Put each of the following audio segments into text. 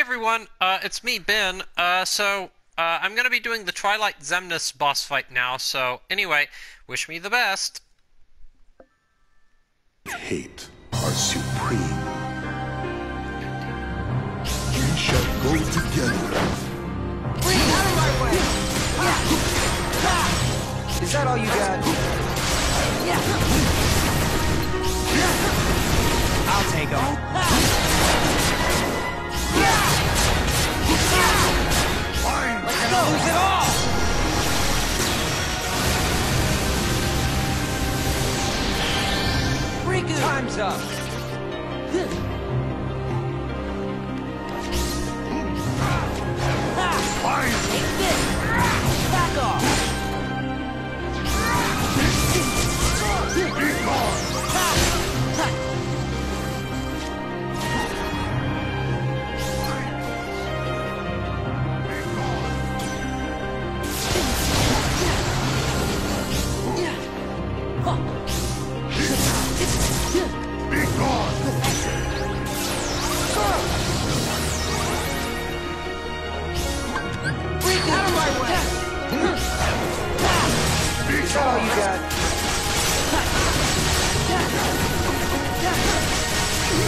everyone, uh, it's me, Ben. Uh, so, uh, I'm gonna be doing the Twilight Xemnas boss fight now, so anyway, wish me the best. Hate are supreme. We shall go together. Out of my way! Is that all you got? I'll take them. Time's up. Riku! Out of my way! Is all you got?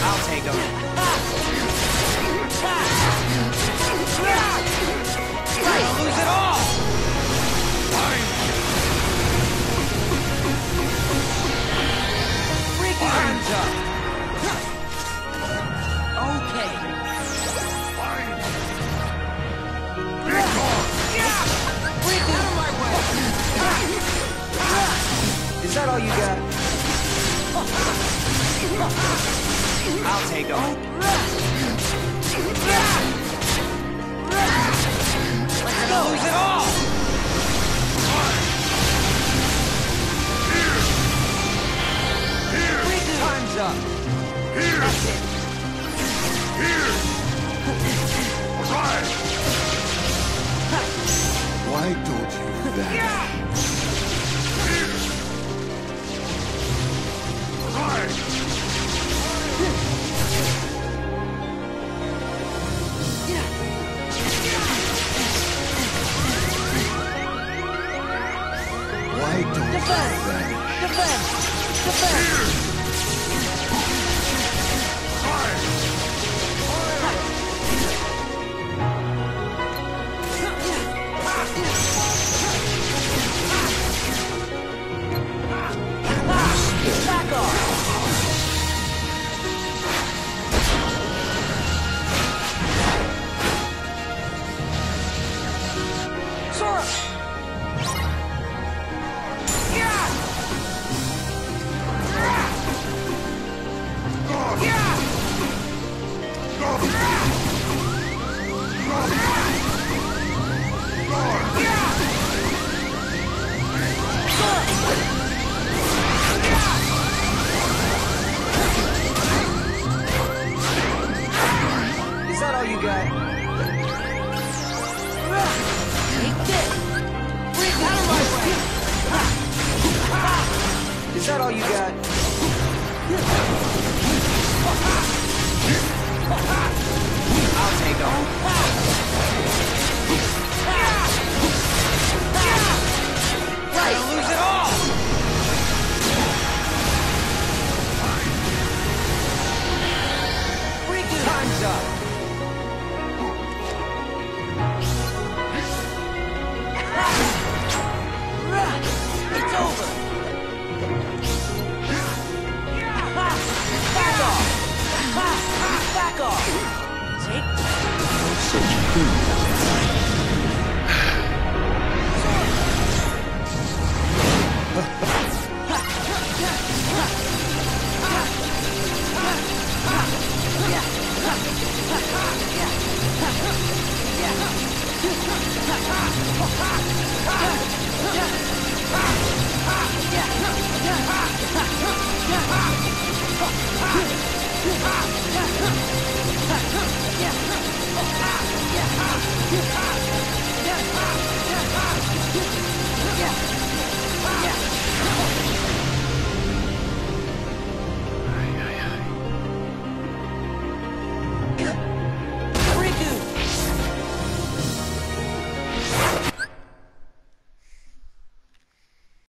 I'll take them. I'll lose it all! Is that all you got? I'll take them. Let's lose it all! Riku! Time's up. Here. Here. Arise. Why don't you vanish? Here. Vanish? Defend! Defend! Yeah. 嘿哈嘿哈嘿哈嘿哈嘿哈